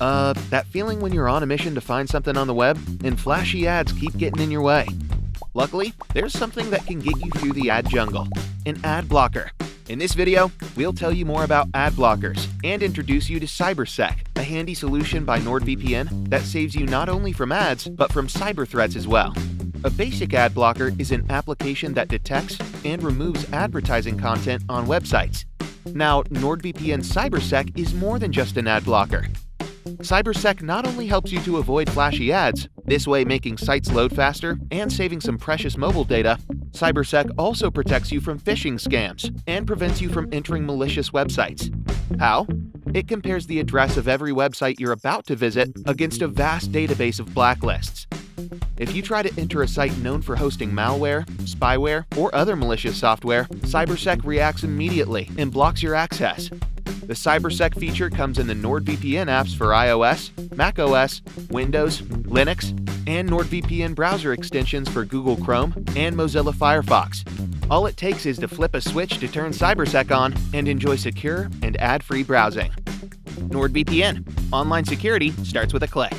Uh, that feeling when you're on a mission to find something on the web and flashy ads keep getting in your way. Luckily, there's something that can get you through the ad jungle an ad blocker. In this video, we'll tell you more about ad blockers and introduce you to CyberSec, a handy solution by NordVPN that saves you not only from ads, but from cyber threats as well. A basic ad blocker is an application that detects and removes advertising content on websites. Now, NordVPN CyberSec is more than just an ad blocker. CyberSec not only helps you to avoid flashy ads, this way making sites load faster and saving some precious mobile data, CyberSec also protects you from phishing scams and prevents you from entering malicious websites. How? It compares the address of every website you're about to visit against a vast database of blacklists. If you try to enter a site known for hosting malware, spyware, or other malicious software, CyberSec reacts immediately and blocks your access. The CyberSec feature comes in the NordVPN apps for iOS, macOS, Windows, Linux, and NordVPN browser extensions for Google Chrome and Mozilla Firefox. All it takes is to flip a switch to turn CyberSec on and enjoy secure and ad-free browsing. NordVPN. Online security starts with a click.